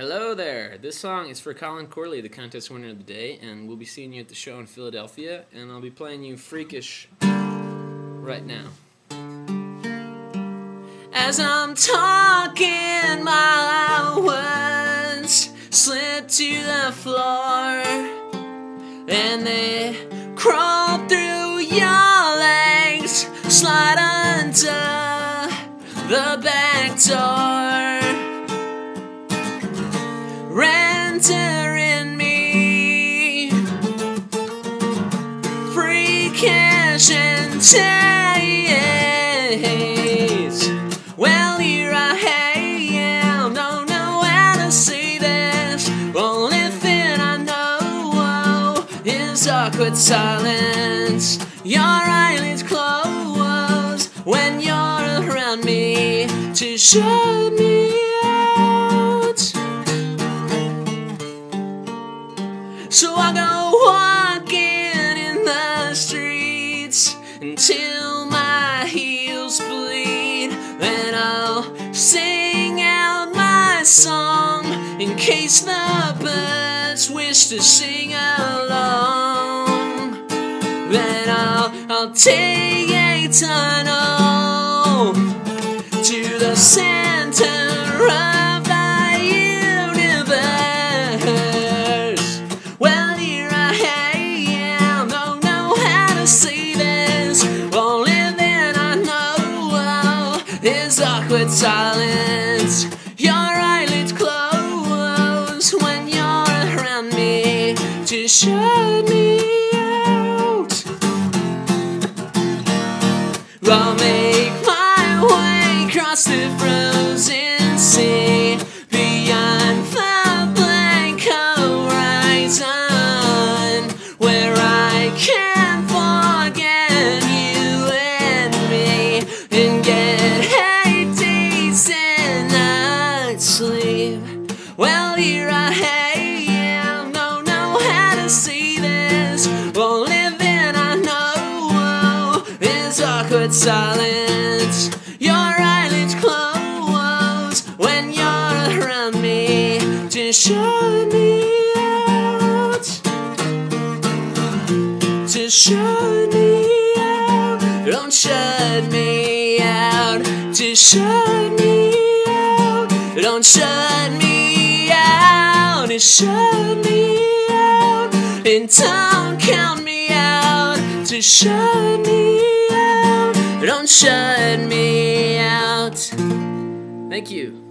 Hello there. This song is for Colin Corley, the contest winner of the day, and we'll be seeing you at the show in Philadelphia, and I'll be playing you Freakish right now. As I'm talking, my words slip to the floor, and they crawl through your legs, slide under the back door. Freakish and taste. Well, here I am, don't know how to say this. Only thing I know is awkward silence. Your eyelids close when you're around me to shut me out. So I go walking until my heels bleed. Then I'll sing out my song in case the birds wish to sing along. Then I'll, I'll take a tunnel to the center is awkward silence. Your eyelids close when you're around me to shut me out. I'll make my way across the frozen sea Well, here I am, don't know how to say this. Only then I know is awkward silence. Your eyelids close when you're around me to shut me out. To shut me out. Don't shut me out. To shut me out. Don't shut me out. Shut me out. And don't count me out. To shut me out. Don't shut me out. Thank you.